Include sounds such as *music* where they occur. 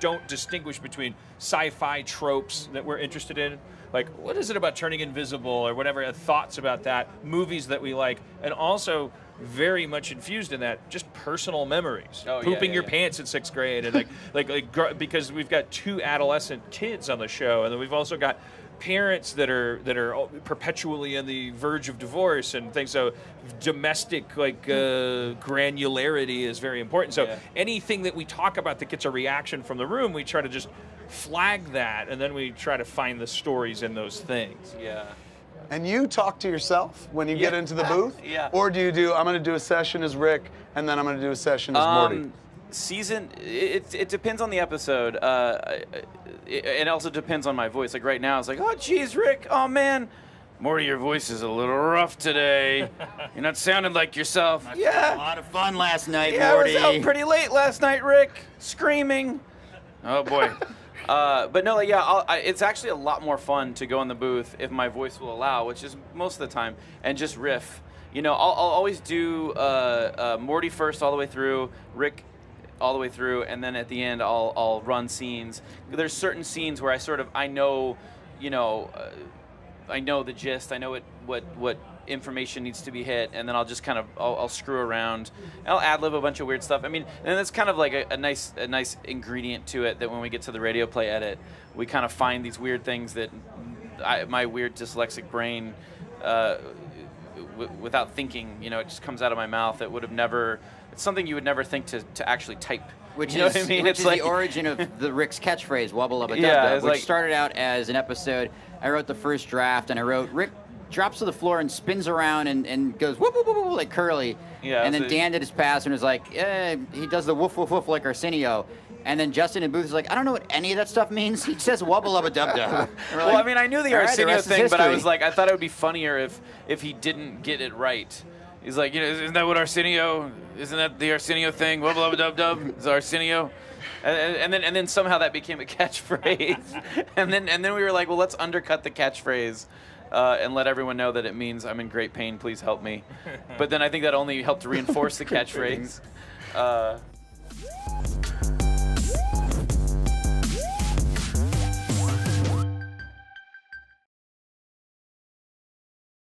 don't distinguish between sci-fi tropes that we're interested in. Like, what is it about turning invisible or whatever? uh, Thoughts about that, movies that we like, and also very much infused in that just personal memories. Oh, Pooping yeah, your yeah. pants in sixth grade, and like, *laughs* like, like, because we've got two adolescent kids on the show, and then we've also got parents that are that are perpetually on the verge of divorce and things. So domestic like uh, granularity is very important. So Yeah. anything that we talk about that gets a reaction from the room, we try to just flag that, and then we try to find the stories in those things. Yeah. And you talk to yourself when you get into the *laughs* booth? Yeah. Or do you do, I'm going to do a session as Rick, and then I'm going to do a session as Morty? Season it, it depends on the episode uh, it, it also depends on my voice. Like right now it's like oh geez rick oh man. Morty your voice is a little rough today. *laughs* You're not sounding like yourself. A yeah lot of fun last night, yeah Morty. i was out pretty late last night rick screaming. Oh boy. *laughs* Uh, but no, like, yeah, I'll, I, it's actually a lot more fun to go in the booth if my voice will allow, which is most of the time, and just riff. You know, I'll, I'll always do uh, uh, Morty first all the way through, Rick all the way through, and then at the end I'll, I'll run scenes. There's certain scenes where I sort of I know, you know, uh, I know the gist. I know what what what information needs to be hit, and then I'll just kind of I'll, I'll screw around. I'll ad lib a bunch of weird stuff. I mean, and that's kind of like a, a nice a nice ingredient to it. That when we get to the radio play edit, we kind of find these weird things that I, my weird dyslexic brain. Uh, without thinking, you know, it just comes out of my mouth. It would have never. It's something you would never think to, to actually type. Which you know is, what I mean? which it's is like the origin of the *laughs* Rick's catchphrase, wubba lubba dub Yeah, which like- started out as an episode. I wrote the first draft, and I wrote Rick drops to the floor and spins around and, and goes whoop, whoop, whoop, whoop, like Curly. Yeah, and then Dan did his pass and was like, eh, he does the woof woof woof like Arsenio. And then Justin in booth is like, I don't know what any of that stuff means. *laughs* He says wubba lubba dub dub. *laughs* Well, I mean, I knew the All right, the Arsenio rest is thing, but I was like, I thought it would be funnier if if he didn't get it right. He's like, you know, isn't that what Arsenio? Isn't that the Arsenio thing? Wubba lubba dub dub. *laughs* Is Arsenio? And, and, and then and then somehow that became a catchphrase. and then and then we were like, well, let's undercut the catchphrase. Uh, and let everyone know that it means I'm in great pain. Please help me. But then I think that only helped reinforce the catchphrase. Uh,